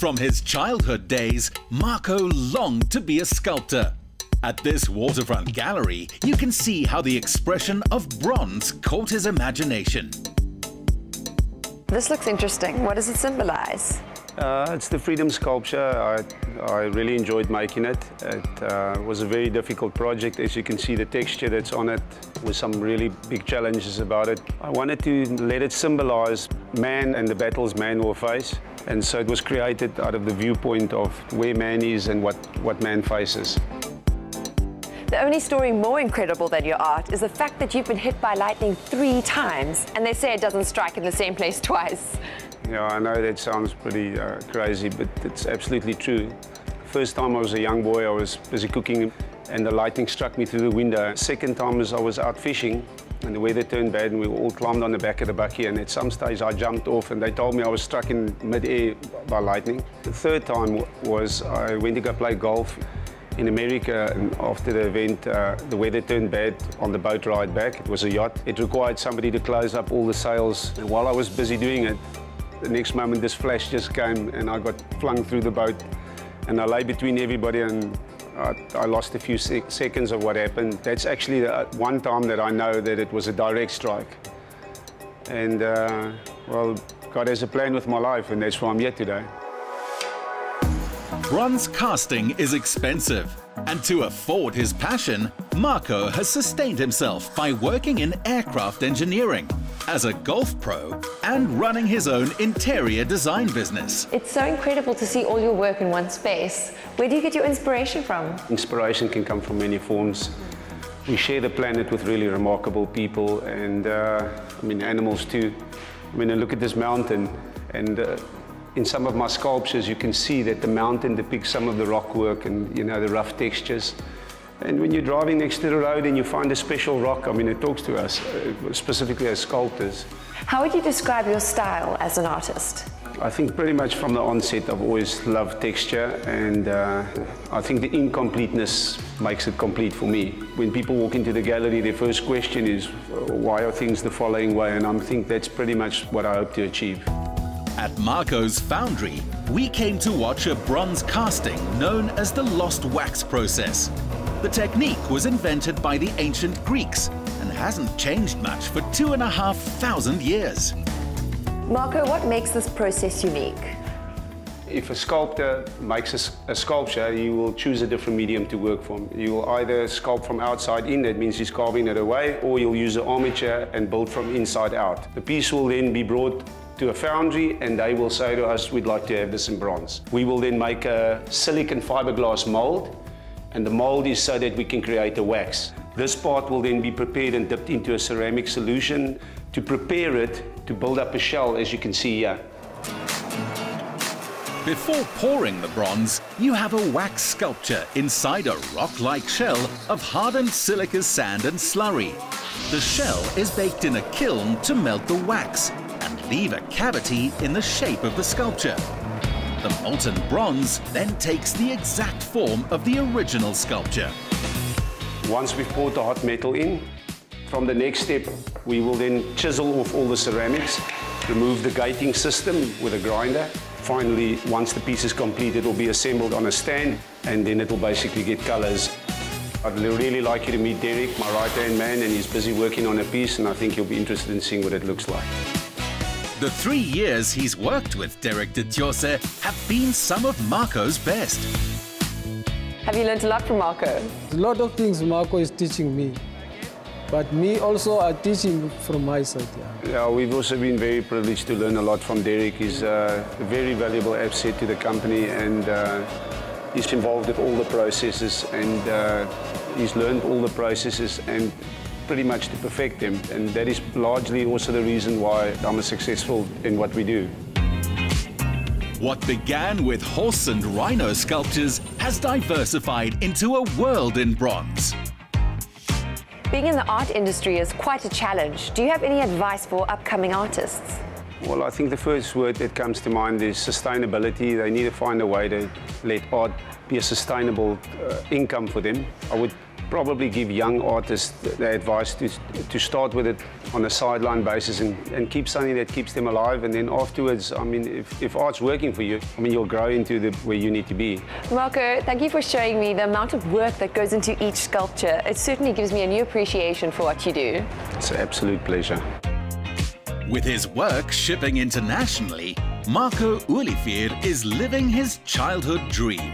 From his childhood days, Marco longed to be a sculptor. At this waterfront gallery, you can see how the expression of bronze caught his imagination. This looks interesting. What does it symbolize? Uh, it's the freedom sculpture. I, I really enjoyed making it. It uh, was a very difficult project. As you can see, the texture that's on it with some really big challenges about it. I wanted to let it symbolize man and the battles man will face. And so it was created out of the viewpoint of where man is and what, what man faces. The only story more incredible than your art is the fact that you've been hit by lightning three times, and they say it doesn't strike in the same place twice. Yeah, I know that sounds pretty uh, crazy, but it's absolutely true. First time I was a young boy, I was busy cooking, and the lightning struck me through the window. Second time was I was out fishing, and the weather turned bad, and we all climbed on the back of the bakkie, and at some stage I jumped off, and they told me I was struck in mid-air by lightning. The third time was I went to go play golf, in America, and after the event, uh, the weather turned bad on the boat ride back. It was a yacht. It required somebody to close up all the sails. And while I was busy doing it, the next moment this flash just came and I got flung through the boat. And I lay between everybody and I, I lost a few sec seconds of what happened. That's actually the one time that I know that it was a direct strike. And, uh, well, God has a plan with my life, and that's why I'm here today. Bronze casting is expensive, and to afford his passion, Marco has sustained himself by working in aircraft engineering, as a golf pro, and running his own interior design business. It's so incredible to see all your work in one space. Where do you get your inspiration from? Inspiration can come from many forms. We share the planet with really remarkable people, and uh, I mean animals too. I mean, look at this mountain, and uh, in some of my sculptures, you can see that the mountain depicts some of the rock work and, you know, the rough textures. And when you're driving next to the road and you find a special rock, I mean, it talks to us, uh, specifically as sculptors. How would you describe your style as an artist? I think pretty much from the onset, I've always loved texture, and uh, I think the incompleteness makes it complete for me. When people walk into the gallery, their first question is, why are things the following way? And I think that's pretty much what I hope to achieve. At Marco's foundry, we came to watch a bronze casting known as the lost wax process. The technique was invented by the ancient Greeks and hasn't changed much for two and a half thousand years. Marco, what makes this process unique? If a sculptor makes a, a, sculpture, you will choose a different medium to work from. You will either sculpt from outside in, that means he's carving it away, or you'll use an armature and build from inside out. The piece will then be brought to a foundry and they will say to us, we'd like to have this in bronze. We will then make a silicon fiberglass mold and the mold is so that we can create a wax. This part will then be prepared and dipped into a ceramic solution to prepare it to build up a shell as you can see here. Before pouring the bronze, you have a wax sculpture inside a rock-like shell of hardened silica sand and slurry. The shell is baked in a kiln to melt the wax and leave a cavity in the shape of the sculpture. The molten bronze then takes the exact form of the original sculpture. Once we've poured the hot metal in, from the next step, we will then chisel off all the ceramics, remove the gating system with a grinder. Finally, once the piece is complete, it will be assembled on a stand, and then it will basically get colors. I'd really like you to meet Derek, my right-hand man, and he's busy working on a piece, and I think you'll be interested in seeing what it looks like. The three years he's worked with Derek de Tjose have been some of Marco's best. Have you learned a lot from Marco? A lot of things Marco is teaching me. But me also are teaching from my side. Yeah. yeah, we've also been very privileged to learn a lot from Derek. He's uh, a very valuable asset to the company and uh, he's involved with all the processes and uh, he's learned all the processes and pretty much to perfect them. And that is largely also the reason why I'm successful in what we do. What began with horse and rhino sculptures has diversified into a world in bronze. Being in the art industry is quite a challenge. Do you have any advice for upcoming artists? Well, I think the first word that comes to mind is sustainability. They need to find a way to let art be a sustainable uh, income for them. I would probably give young artists the advice to, to start with it on a sideline basis and, and keep something that keeps them alive. And then afterwards, I mean, if, if art's working for you, I mean, you'll grow into the, where you need to be. Marco, thank you for showing me the amount of work that goes into each sculpture. It certainly gives me a new appreciation for what you do. It's an absolute pleasure. With his work shipping internationally, Marco Olivier is living his childhood dream.